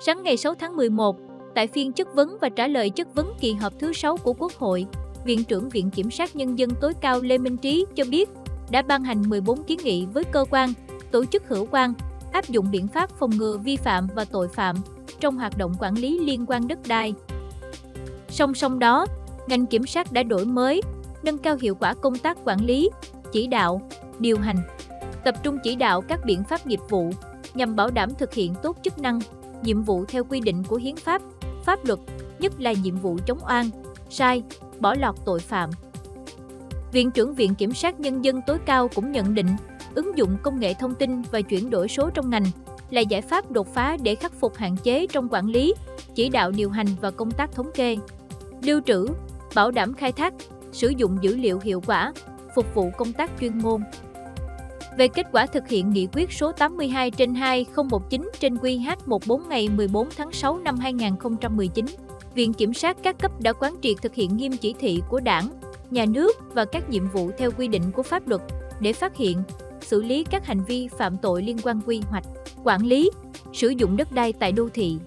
Sáng ngày 6 tháng 11, tại phiên chất vấn và trả lời chất vấn kỳ họp thứ 6 của Quốc hội, Viện trưởng Viện Kiểm sát Nhân dân tối cao Lê Minh Trí cho biết đã ban hành 14 kiến nghị với cơ quan, tổ chức hữu quan, áp dụng biện pháp phòng ngừa vi phạm và tội phạm trong hoạt động quản lý liên quan đất đai. Song song đó, ngành kiểm sát đã đổi mới, nâng cao hiệu quả công tác quản lý, chỉ đạo, điều hành, tập trung chỉ đạo các biện pháp nghiệp vụ nhằm bảo đảm thực hiện tốt chức năng, nhiệm vụ theo quy định của hiến pháp, pháp luật, nhất là nhiệm vụ chống oan, sai, bỏ lọt tội phạm. Viện trưởng Viện Kiểm sát Nhân dân tối cao cũng nhận định, ứng dụng công nghệ thông tin và chuyển đổi số trong ngành là giải pháp đột phá để khắc phục hạn chế trong quản lý, chỉ đạo điều hành và công tác thống kê, lưu trữ, bảo đảm khai thác, sử dụng dữ liệu hiệu quả, phục vụ công tác chuyên môn. Về kết quả thực hiện nghị quyết số 82 trên 2019 trên QH14 ngày 14 tháng 6 năm 2019, Viện Kiểm sát các cấp đã quán triệt thực hiện nghiêm chỉ thị của Đảng, Nhà nước và các nhiệm vụ theo quy định của pháp luật để phát hiện, xử lý các hành vi phạm tội liên quan quy hoạch, quản lý, sử dụng đất đai tại đô thị.